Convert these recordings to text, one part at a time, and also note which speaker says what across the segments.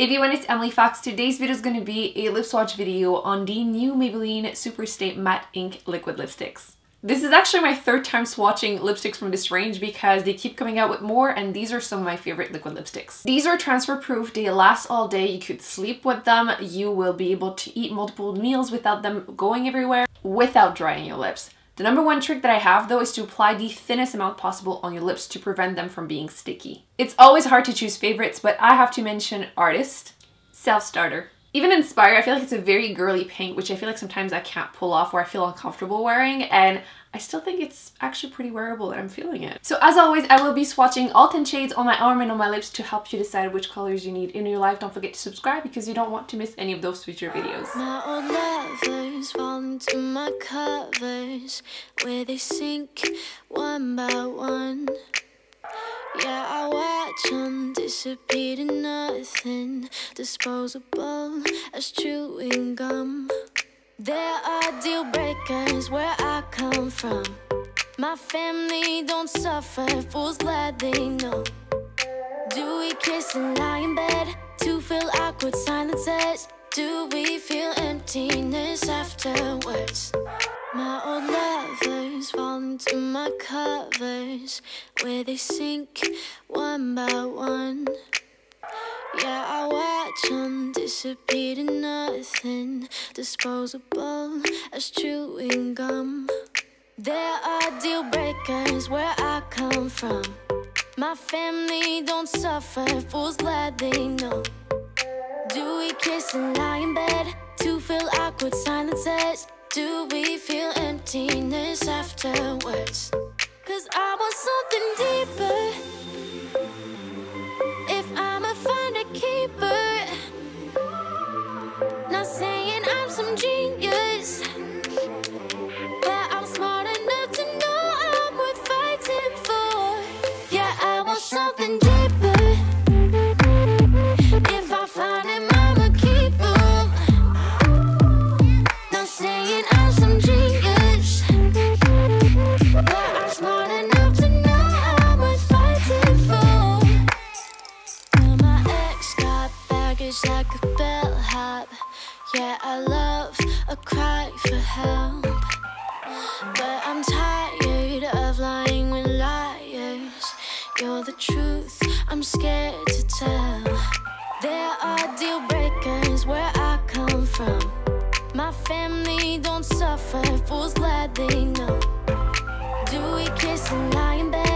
Speaker 1: Everyone, it's Emily Fox. Today's video is going to be a lip swatch video on the new Maybelline Superstay Matte Ink Liquid Lipsticks. This is actually my third time swatching lipsticks from this range because they keep coming out with more and these are some of my favorite liquid lipsticks. These are transfer proof, they last all day, you could sleep with them, you will be able to eat multiple meals without them going everywhere without drying your lips. The number one trick that I have though is to apply the thinnest amount possible on your lips to prevent them from being sticky. It's always hard to choose favorites, but I have to mention Artist, Self Starter, even Inspire, I feel like it's a very girly pink, which I feel like sometimes I can't pull off or I feel uncomfortable wearing, and I still think it's actually pretty wearable and I'm feeling it. So as always, I will be swatching all 10 shades on my arm and on my lips to help you decide which colors you need in your life. Don't forget to subscribe because you don't want to miss any of those future videos.
Speaker 2: My old lovers fall into my covers where they sink one by one. Yeah, I watch them disappear to nothing, disposable as chewing gum. There are deal breakers where I come from. My family don't suffer, fools glad they know. Do we kiss and lie in bed to feel awkward silences? Do we feel emptiness afterwards? Where they sink one by one. Yeah, I watch them disappear to nothing, disposable as chewing gum. There are deal breakers where I come from. My family don't suffer, fools glad they know. Do we kiss and lie in bed to fill awkward silences? Do we feel emptiness afterwards? Cause I want something baggage like a bellhop. Yeah, I love a cry for help. But I'm tired of lying with liars. You're the truth, I'm scared to tell. There are deal breakers where I come from. My family don't suffer, fools glad they know. Do we kiss and lie in bed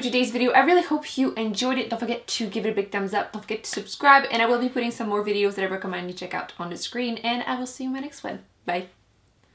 Speaker 1: for today's video. I really hope you enjoyed it. Don't forget to give it a big thumbs up. Don't forget to subscribe and I will be putting some more videos that I recommend you check out on the screen and I will see you in my next one. Bye.